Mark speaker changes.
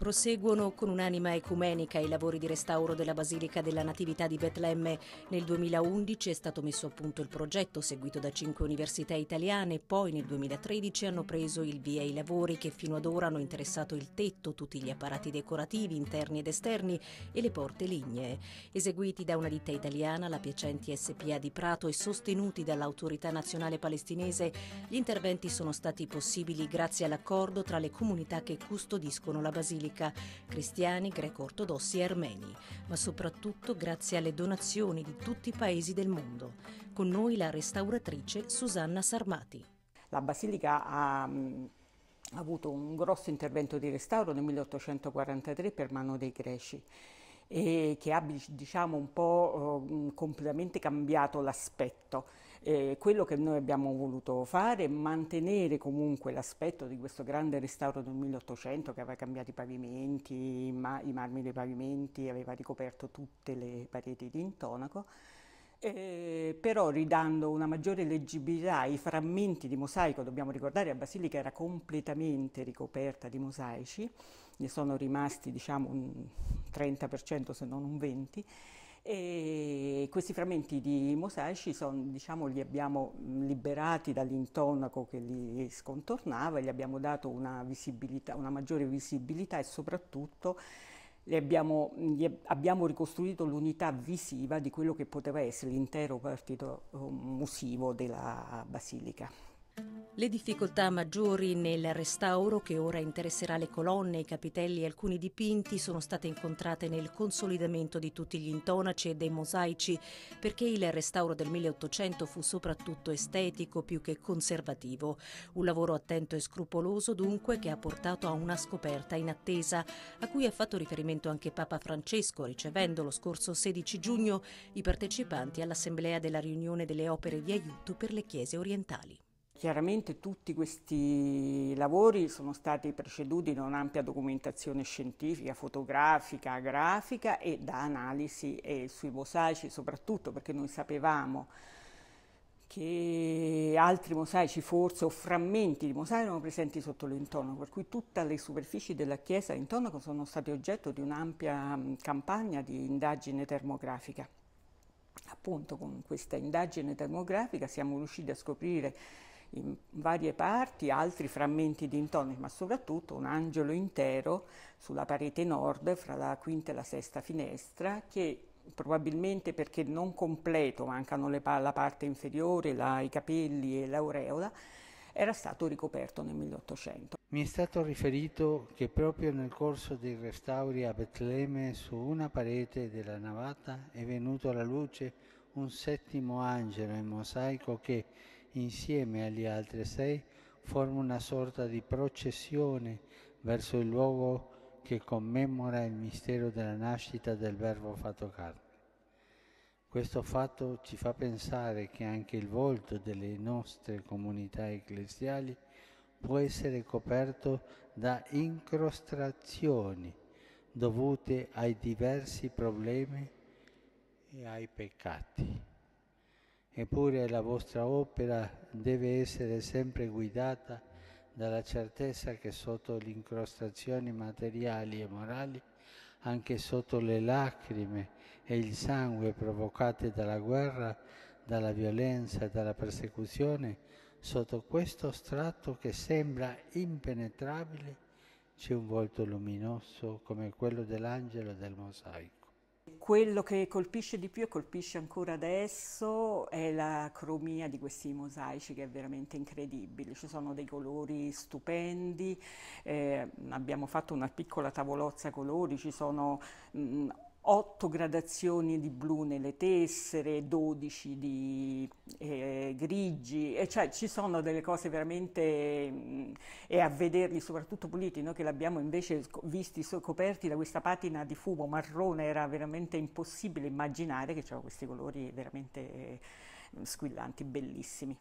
Speaker 1: Proseguono con un'anima ecumenica i lavori di restauro della Basilica della Natività di Betlemme. Nel 2011 è stato messo a punto il progetto, seguito da cinque università italiane, poi nel 2013 hanno preso il via i lavori che fino ad ora hanno interessato il tetto, tutti gli apparati decorativi interni ed esterni e le porte lignee. Eseguiti da una ditta italiana, la Piacenti SPA di Prato e sostenuti dall'autorità nazionale palestinese, gli interventi sono stati possibili grazie all'accordo tra le comunità che custodiscono la Basilica cattolica, cristiani, greco-ortodossi e armeni, ma soprattutto grazie alle donazioni di tutti i paesi del mondo. Con noi la restauratrice Susanna Sarmati.
Speaker 2: La Basilica ha ha avuto un grosso intervento di restauro nel 1843 per mano dei greci e che ha diciamo, un po' uh, completamente cambiato l'aspetto. Eh, quello che noi abbiamo voluto fare è mantenere comunque l'aspetto di questo grande restauro del 1800 che aveva cambiato i pavimenti, ma i marmi dei pavimenti, aveva ricoperto tutte le pareti di intonaco eh, però ridando una maggiore leggibilità ai frammenti di mosaico, dobbiamo ricordare che la basilica era completamente ricoperta di mosaici, ne sono rimasti diciamo un 30% se non un 20%, e questi frammenti di mosaici sono, diciamo, li abbiamo liberati dall'intonaco che li scontornava gli abbiamo dato una, una maggiore visibilità e soprattutto abbiamo, abbiamo, ricostruito l'unità visiva di quello che poteva essere l'intero partito musivo della Basilica.
Speaker 1: Le difficoltà maggiori nel restauro, che ora interesserà le colonne, i capitelli e alcuni dipinti, sono state incontrate nel consolidamento di tutti gli intonaci e dei mosaici, perché il restauro del 1800 fu soprattutto estetico più che conservativo. Un lavoro attento e scrupoloso, dunque, che ha portato a una scoperta inattesa, a cui ha fatto riferimento anche Papa Francesco, ricevendo lo scorso 16 giugno i partecipanti all'assemblea della riunione delle opere di aiuto per le chiese orientali.
Speaker 2: Chiaramente tutti questi lavori sono stati preceduti da un'ampia documentazione scientifica, fotografica, grafica e da analisi e sui mosaici soprattutto perché noi sapevamo che altri mosaici forse o frammenti di mosaici erano presenti sotto l'intonaco, per cui tutte le superfici della chiesa intonaco sono state oggetto di un'ampia campagna di indagine termografica. Appunto con questa indagine termografica siamo riusciti a scoprire in varie parti, altri frammenti di intonici, ma soprattutto un angelo intero sulla parete nord fra la quinta e la sesta finestra che probabilmente perché non completo, mancano le, la parte inferiore, la, i capelli e l'aureola, era stato ricoperto nel 1800.
Speaker 3: Mi è stato riferito che proprio nel corso dei restauri a Betlemme su una parete della navata è venuto alla luce un settimo angelo in mosaico che insieme agli altri sei, forma una sorta di processione verso il luogo che commemora il mistero della nascita del Verbo fatto carne. Questo fatto ci fa pensare che anche il volto delle nostre comunità ecclesiali può essere coperto da incrostrazioni dovute ai diversi problemi e ai peccati. Eppure la vostra opera deve essere sempre guidata dalla certezza che sotto le incrostazioni materiali e morali, anche sotto le lacrime e il sangue provocate dalla guerra, dalla violenza e dalla persecuzione, sotto questo strato che sembra impenetrabile, c'è un volto luminoso come quello dell'angelo del mosaico.
Speaker 2: Quello che colpisce di più e colpisce ancora adesso è la cromia di questi mosaici che è veramente incredibile, ci sono dei colori stupendi, eh, abbiamo fatto una piccola tavolozza colori, ci sono mh, 8 gradazioni di blu nelle tessere, 12 di eh, grigi, e cioè ci sono delle cose veramente, mh, e a vederli soprattutto puliti, noi che l'abbiamo invece visti coperti da questa patina di fumo marrone, era veramente impossibile immaginare che c'erano questi colori veramente eh, squillanti, bellissimi.